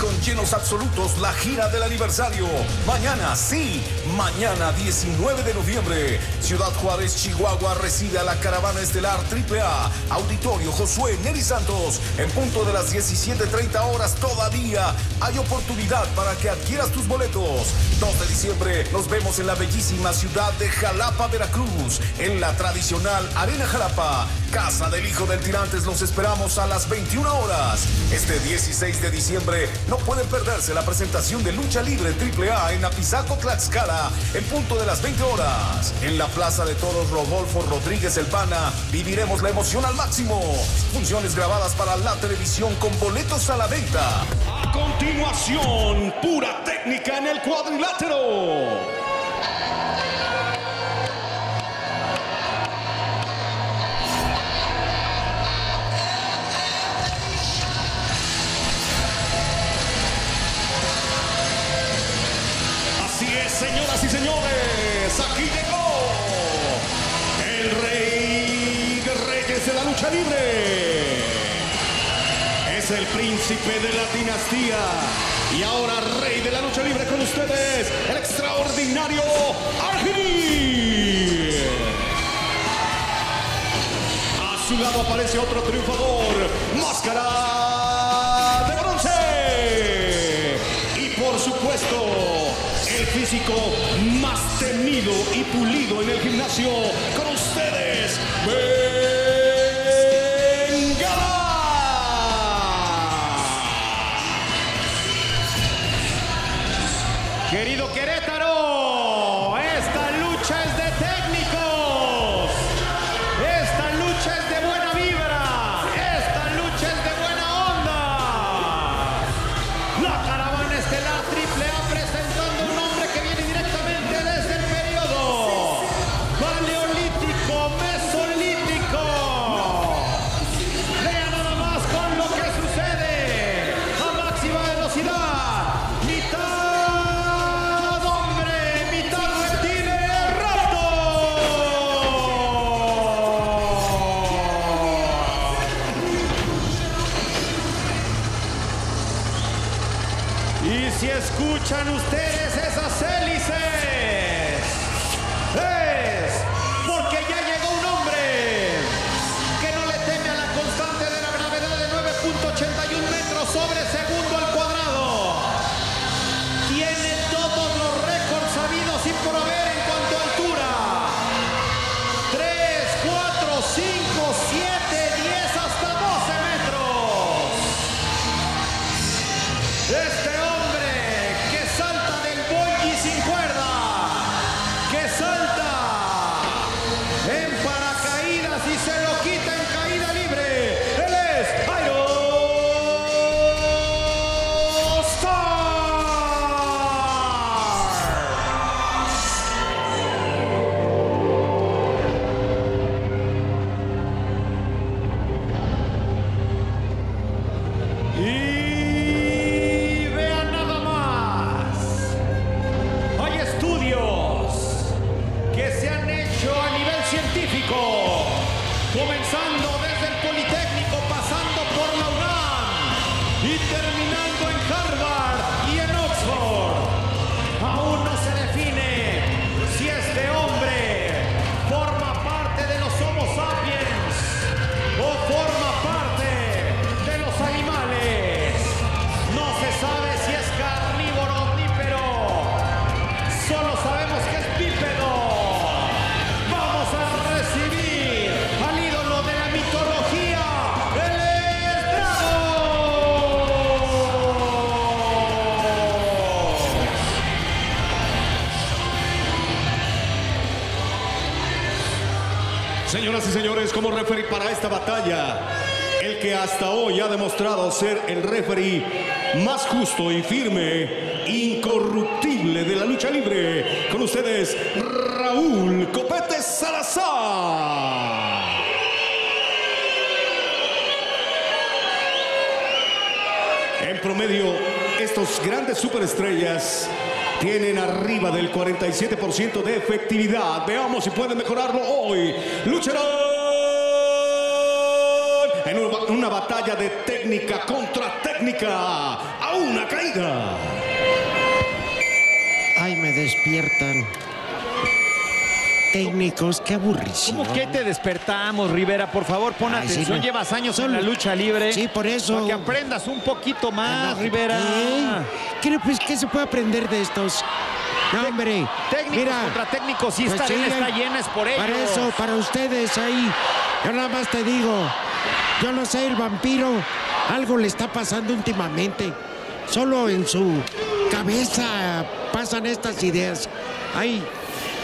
con llenos absolutos la gira del aniversario. Mañana, sí, mañana 19 de noviembre, Ciudad Juárez, Chihuahua, recibe a la caravana estelar AAA, Auditorio Josué Neri Santos. En punto de las 17.30 horas todavía hay oportunidad para que adquieras tus boletos. 2 de diciembre nos vemos en la bellísima ciudad de Jalapa, Veracruz, en la tradicional Arena Jalapa. Casa del Hijo del Tirantes los esperamos a las 21 horas. Este 16 de diciembre no pueden perderse la presentación de Lucha Libre AAA en Apizaco, Tlaxcala, en punto de las 20 horas. En la Plaza de Toros Rodolfo Rodríguez El Pana viviremos la emoción al máximo. Funciones grabadas para la televisión con boletos a la venta. A continuación, pura técnica en el cuadrilátero. De la dinastía y ahora rey de la lucha libre con ustedes, el extraordinario Argini. A su lado aparece otro triunfador, Máscara de Bronce. Y por supuesto, el físico más temido y pulido en el gimnasio con ustedes, escuchan ustedes Señoras y señores, como referee para esta batalla, el que hasta hoy ha demostrado ser el referee más justo y firme, incorruptible de la lucha libre, con ustedes Raúl Copete Salazar. En promedio, estos grandes superestrellas tienen arriba del 47% de efectividad. Veamos si pueden mejorarlo hoy. Lucharán en una batalla de técnica contra técnica a una caída. Ay, me despiertan. Técnicos, qué aburrición. ¿Cómo que te despertamos, Rivera? Por favor, pon Ay, sí, atención. no. Llevas años Solo- en la lucha libre. Sí, por eso. Para que aprendas un poquito más, No, Rivera. ¿qué? ¿Qué, pues, ¿Qué se puede aprender de estos? No, hombre. Técnicos Mira, contra técnicos. Si pues sí, está llena es por ellos. Para eso, para ustedes ahí. Yo nada más te digo. Yo no sé, el vampiro. Algo le está pasando últimamente. Solo en su cabeza pasan estas ideas. Ay,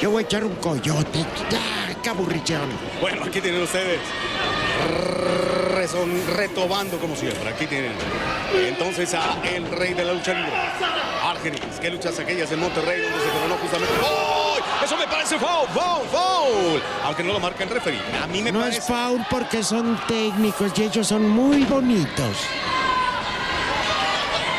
yo voy a echar un coyote. Ya, qué aburrición. Bueno, aquí tienen ustedes. Rezon- retomando como siempre. Aquí tienen. Entonces a el rey de la lucha libre. Argenis. ¿Qué luchas aquellas en Monterrey donde se coronó justamente? ¡Oh! Eso me parece foul, foul, foul. Aunque no lo marca el referee. A mí me No parece. es foul porque son técnicos y ellos son muy bonitos.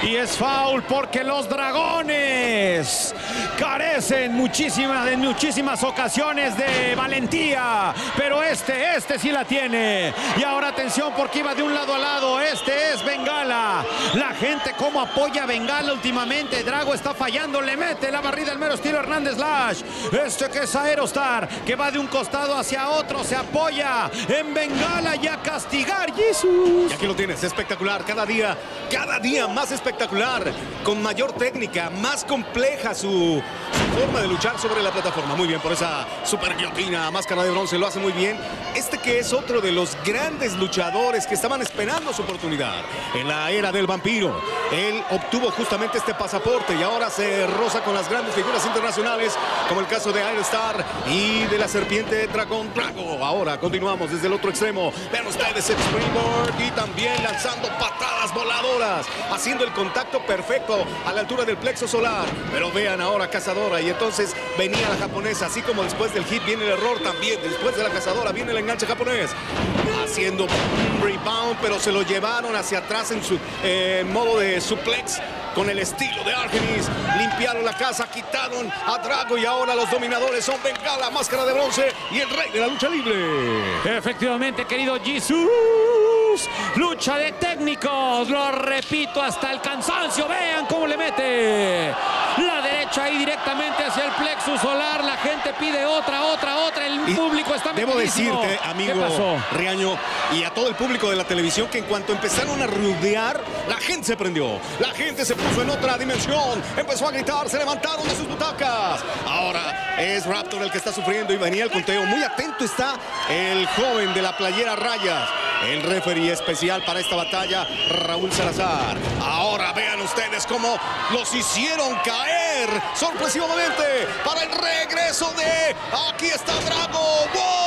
Y es foul porque los dragones carecen muchísimas, en muchísimas ocasiones de valentía. Pero este, este sí la tiene. Y ahora atención porque iba de un lado a lado. Este es Bengala. La gente cómo apoya a Bengala últimamente. Drago está fallando. Le mete la barrida el mero estilo Hernández Lash. Este que es Aerostar. Que va de un costado hacia otro. Se apoya en Bengala y a castigar. Jesús. Y aquí lo tienes, espectacular, cada día, cada día más espectacular, con mayor técnica, más compleja su, su forma de luchar sobre la plataforma. Muy bien, por esa super guillotina, máscara de bronce, lo hace muy bien. Este que es otro de los grandes luchadores que estaban esperando su oportunidad en la era del vampiro. Él obtuvo justamente este pasaporte y ahora se roza con las grandes figuras internacionales, como el caso de Aerostar y de la serpiente Dragón Drago. Ahora continuamos desde el otro extremo. Vean ustedes el springboard y también lanzando patadas voladoras, haciendo el contacto perfecto a la altura del plexo solar. Pero vean ahora cazadora y entonces venía la japonesa, así como después del hit viene el error también. Después de la cazadora viene el enganche japonés, haciendo un rebound, pero se lo llevaron hacia atrás en su eh, modo de suplex. Con el estilo de Argenis, limpiaron la casa, quitaron a Drago y ahora los dominadores son Bengala, Máscara de Bronce y el Rey de la Lucha Libre. Efectivamente, querido Jesús. Lucha de técnicos. Lo repito hasta el cansancio. Vean cómo le mete. La derecha ahí directamente plexus solar. La gente pide otra, otra, otra. El Y público está Debo decirte, amigo. Riaño, y a todo el público de la televisión, que en cuanto empezaron a rodear, la gente se prendió. La gente se puso en otra dimensión. Empezó a gritar, se levantaron de sus butacas. Ahora es Raptor el que está sufriendo y venía el conteo. Muy atento está el joven de la playera rayas. El referee especial para esta batalla, Raúl Salazar. Ahora vean ustedes cómo los hicieron caer sorpresivamente para el regreso de... Aquí está Drago.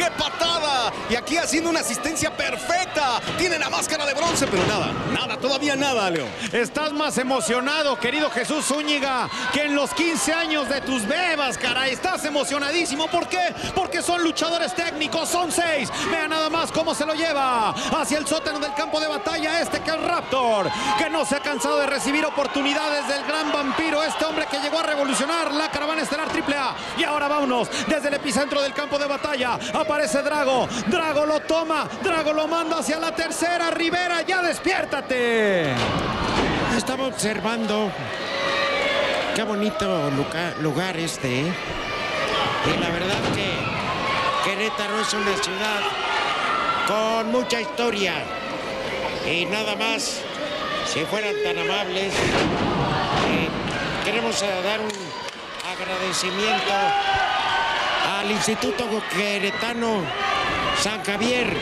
¡Qué patada! Y aquí haciendo una asistencia perfecta. Tiene la máscara de bronce, pero nada, nada, todavía nada, León. Estás más emocionado, querido Jesús Zúñiga, que en los 15 años de tus bebas, caray. Estás emocionadísimo. ¿Por qué? Porque son luchadores técnicos, son seis. Vean nada más cómo se lo lleva hacia el sótano del campo de batalla. Este que es Raptor, que no se ha cansado de recibir oportunidades del gran vampiro. Este hombre que llegó a revolucionar la caravana estelar AAA. Y ahora vámonos desde el epicentro del campo de batalla. Aparece Drago. Drago lo toma. Drago lo manda hacia la tercera. Rivera, ya despiértate. Estaba observando qué bonito lugar, este. ¿eh? Y la verdad que Querétaro es una ciudad con mucha historia. Y nada más, si fueran tan amables, eh, queremos eh, dar un agradecimiento al Instituto Queretano San Javier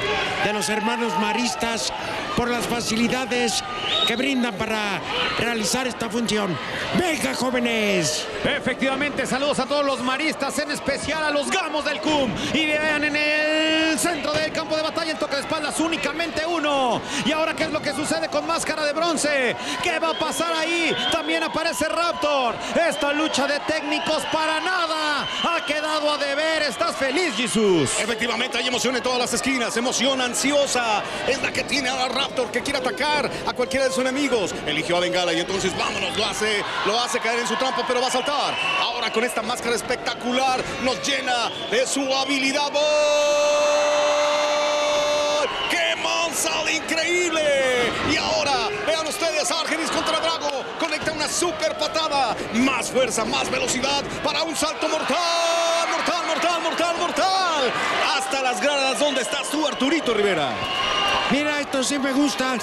de los hermanos maristas por las facilidades que brindan para realizar esta función. ¡Venga, jóvenes! Efectivamente, saludos a todos los maristas, en especial a los gamos del CUM. Y vean en el centro del campo de batalla el toque de espaldas, únicamente uno. Y ahora, ¿qué es lo que sucede con máscara de bronce? ¿Qué va a pasar ahí? También aparece Raptor. Esta lucha de técnicos para nada ha quedado a deber. ¿Estás feliz, Jesús? Efectivamente, hay emoción en todas las esquinas. Emoción ansiosa. Es la que tiene ahora Raptor, que quiere atacar a cualquiera de sus enemigos. Eligió a Bengala y entonces vámonos. Lo hace, lo hace caer en su trampa, pero va a saltar. Ahora con esta máscara espectacular nos llena de su habilidad pasada increíble. Y ahora, vean ustedes, Argenis contra Drago. Conecta una super patada. Más fuerza, más velocidad para un salto mortal. Mortal, mortal, mortal, mortal. Hasta las gradas. ¿Dónde estás tú, Arturito Rivera? Mira, esto sí me gusta.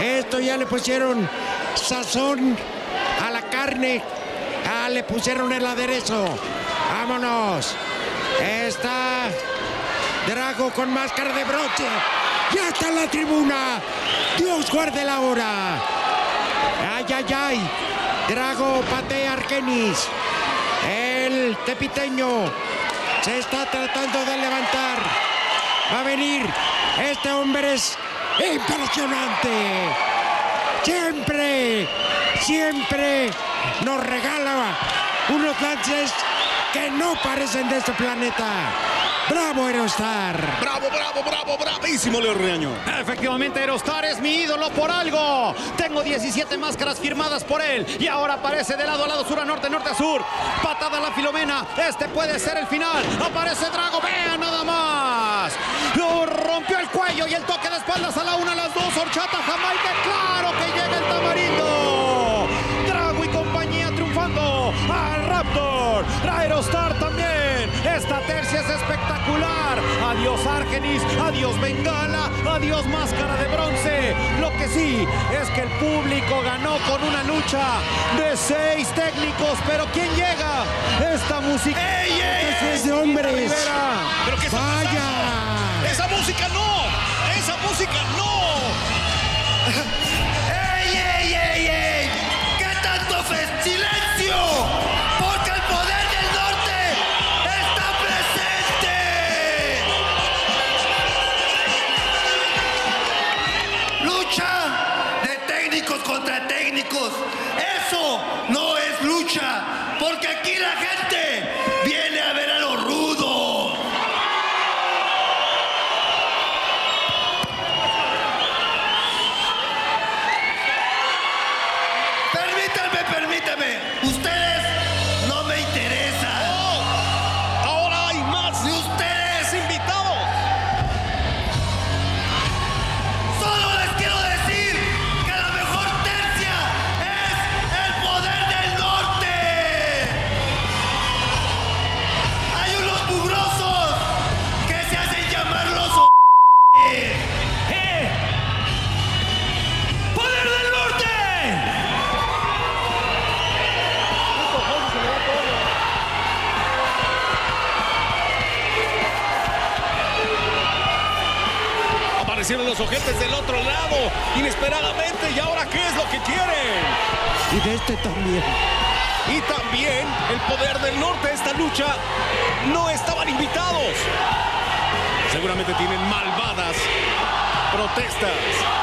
Esto ya le pusieron sazón a la carne. Ah, le pusieron el aderezo. Vámonos. Está Drago con máscara de broche. Ya está en la tribuna. Dios guarde la hora. Ay, ay, ay. Drago patea Argenis. El tepiteño se está tratando de levantar. Va a venir. Este hombre es impresionante. Siempre, siempre nos regala unos lances que no parecen de este planeta. ¡Bravo, Aerostar! Bravo, bravo, bravo, bravísimo, Leo Reaño. Efectivamente, Aerostar es mi ídolo por algo. Tengo 17 máscaras firmadas por él. Y ahora aparece de lado a lado, sur a norte, norte a sur. Patada a la Filomena. Este puede ser el final. Aparece Drago. Vean nada más. Lo rompió el cuello y el toque de espaldas a la una, a las dos. Horchata, Jamaica. Claro que llega el tamarindo. Drago y compañía triunfando. Al Raptor. Aerostar también. Esta tercia es espectacular. Adiós Argenis, adiós Bengala, adiós Máscara de Bronce. Lo que sí es que el público ganó con una lucha de seis técnicos. Pero ¿quién llega? Esta música. ¡Ey, ey, ey! es de hombres. ¿Pero qué está ¡Vaya! pasando? ¡Esa música no! ¡Esa música no! Técnicos. También el poder del norte. Esta lucha no estaban invitados. Seguramente tienen malvadas protestas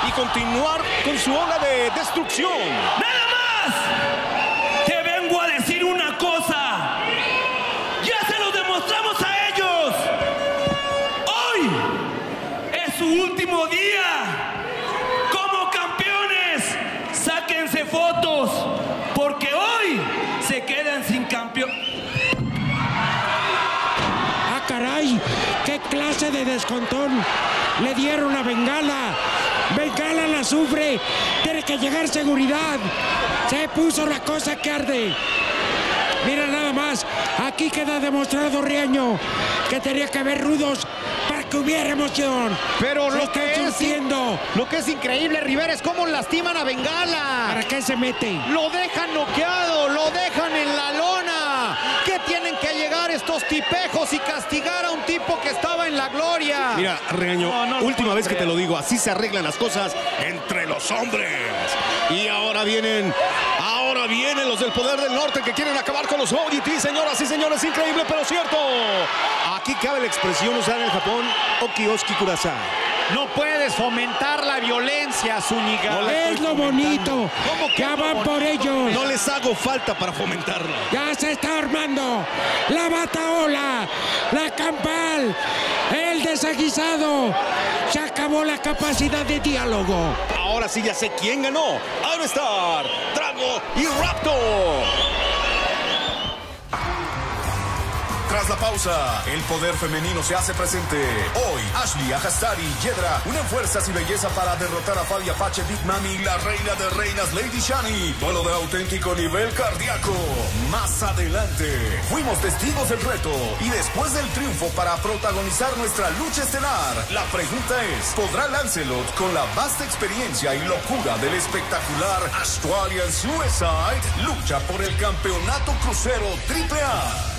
y continuar con su ola de destrucción. ¡Nada más! ¡Qué clase de descontón! Le dieron a Bengala. Bengala la sufre. Tiene que llegar seguridad. Se puso la cosa que arde. Mira nada más. Aquí queda demostrado Riaño que tenía que haber rudos para que hubiera emoción. Pero lo que, es, lo que es increíble, Rivera, es cómo lastiman a Bengala. ¿Para qué se mete? Lo dejan noqueado, lo dejan en la lona. ¿Qué tienen que llegar estos tipejos y castigar a un tipo que estaba en la gloria? Mira, Reaño, No, no última vez que te lo digo, así se arreglan las cosas entre los hombres. Y ahora vienen, ahora vienen los del poder del norte que quieren acabar con los OGT, señoras y señores, increíble pero cierto. Aquí cabe la expresión usada en Japón, Okioski Kurasai. No puedes fomentar la violencia, Zúñiga. No Es lo bonito. ¿Cómo que Ya van por ellos. No les hago falta para fomentarla. Ya se está armando la bataola, la campal, el desaguisado. Se acabó la capacidad de diálogo. Ahora sí ya sé quién ganó. Aerostar, Drago y Raptor. La pausa, el poder femenino se hace presente. Hoy, Ashley, Ajastari Yedra unen fuerzas y belleza para derrotar a Fabi Apache, Big Mami la reina de reinas, Lady Shani. Duelo de auténtico nivel cardíaco. Más adelante, fuimos testigos del reto y después del triunfo para protagonizar nuestra lucha estelar, la pregunta es, ¿podrá Lancelot con la vasta experiencia y locura del espectacular Australian Suicide lucha por el campeonato crucero AAA?